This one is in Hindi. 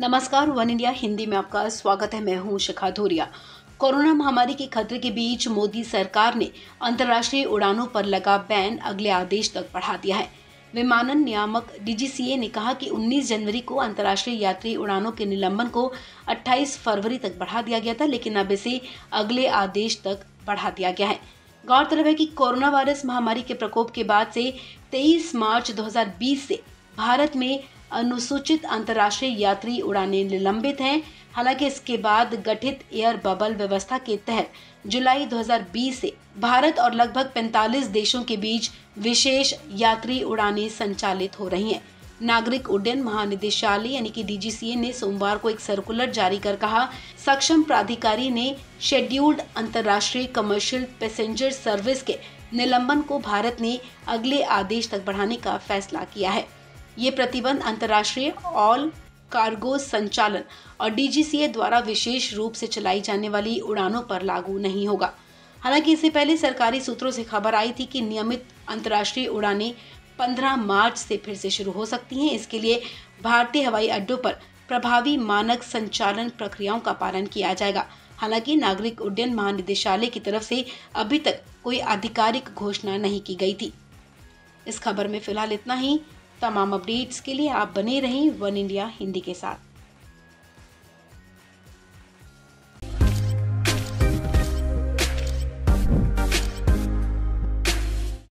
नमस्कार, वन इंडिया हिंदी में आपका स्वागत है। मैं हूँ शिखा धोरिया। कोरोना महामारी के खतरे के बीच मोदी सरकार ने अंतर्राष्ट्रीय उड़ानों पर लगा बैन अगले आदेश तक बढ़ा दिया है। विमानन नियामक डीजीसीए ने कहा कि 19 जनवरी को अंतर्राष्ट्रीय यात्री उड़ानों के निलंबन को 28 फरवरी तक बढ़ा दिया गया था, लेकिन अब इसे अगले आदेश तक बढ़ा दिया गया है। गौरतलब है कि कोरोना वायरस महामारी के प्रकोप के बाद से 23 मार्च 2020 से भारत में अनुसूचित अंतर्राष्ट्रीय यात्री उड़ानें निलंबित हैं। हालाँकि इसके बाद गठित एयर बबल व्यवस्था के तहत जुलाई 2020 से भारत और लगभग 45 देशों के बीच विशेष यात्री उड़ानें संचालित हो रही हैं। नागरिक उड्डयन महानिदेशालय यानी कि डीजीसीए ने सोमवार को एक सर्कुलर जारी कर कहा, सक्षम प्राधिकारी ने शेड्यूल्ड अंतर्राष्ट्रीय कमर्शियल पैसेंजर सर्विस के निलंबन को भारत ने अगले आदेश तक बढ़ाने का फैसला किया है। ये प्रतिबंध अंतर्राष्ट्रीय ऑल कार्गो संचालन और डीजीसीए द्वारा विशेष रूप से चलाई जाने वाली उड़ानों पर लागू नहीं होगा। हालाँकि इससे पहले सरकारी सूत्रों से खबर आई थी कि नियमित अंतर्राष्ट्रीय उड़ानें 15 मार्च से फिर से शुरू हो सकती हैं। इसके लिए भारतीय हवाई अड्डों पर प्रभावी मानक संचालन प्रक्रियाओं का पालन किया जाएगा। हालाँकि नागरिक उड्डयन महानिदेशालय की तरफ़ से अभी तक कोई आधिकारिक घोषणा नहीं की गई थी। इस खबर में फ़िलहाल इतना ही। तमाम अपडेट्स के लिए आप बने रहें वन इंडिया हिंदी के साथ।